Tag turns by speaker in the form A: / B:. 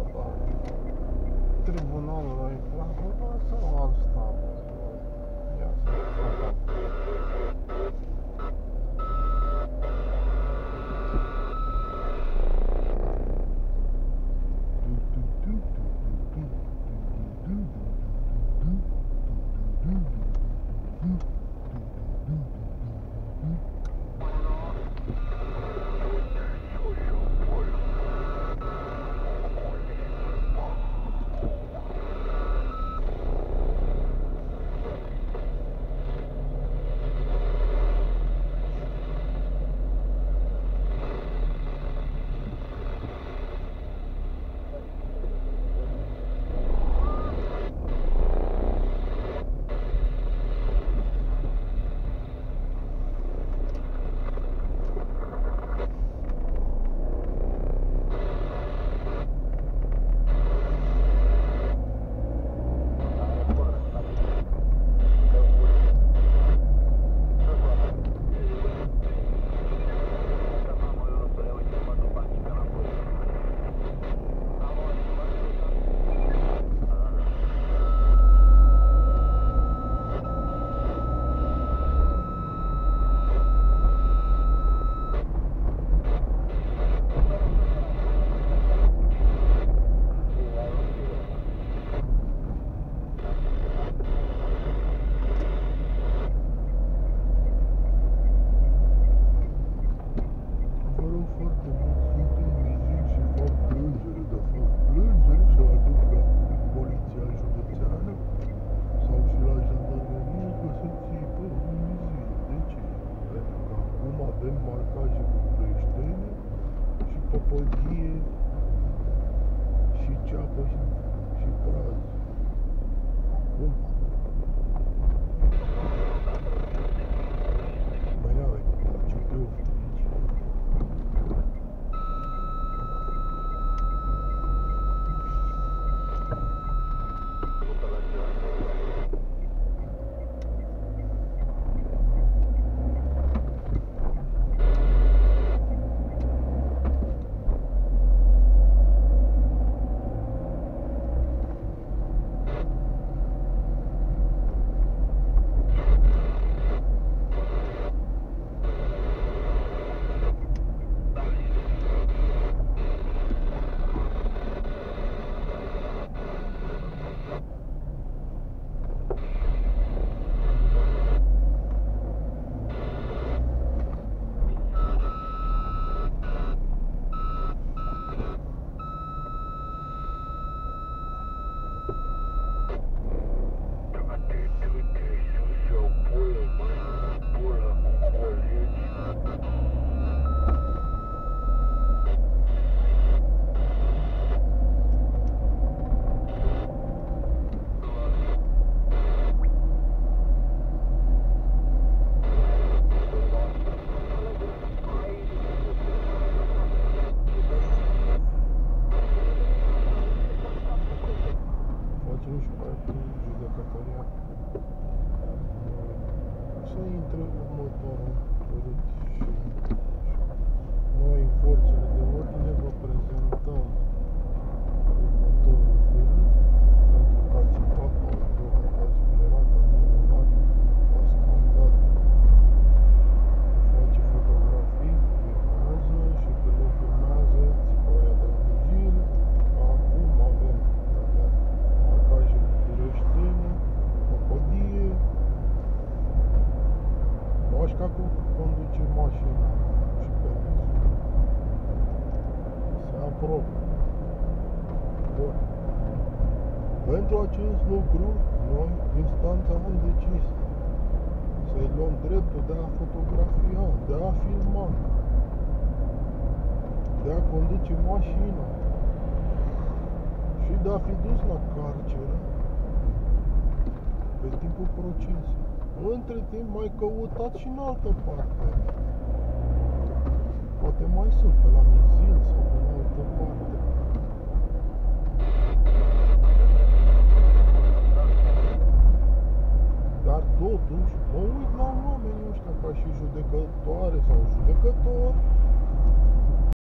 A: hotărâre. Tribunalul a Prahova sau alt stat? Avem marcaje bucureștene și păpăgie și ceapăș și, și praz. Acum. 15 judecătoria să uh, intre următorul urât și Se aprobă. Bun. Pentru acest lucru, noi, instanța, am decis să-i luăm dreptul de a fotografia, de a filma, de a conduce mașina și de a fi dus la carceră pe timpul procesului. Între timp mai căutat și în altă parte. Poate mai sunt pe la Mizil sau Dar totuși mă uit la oamenii ăștia ca și judecătoare sau judecător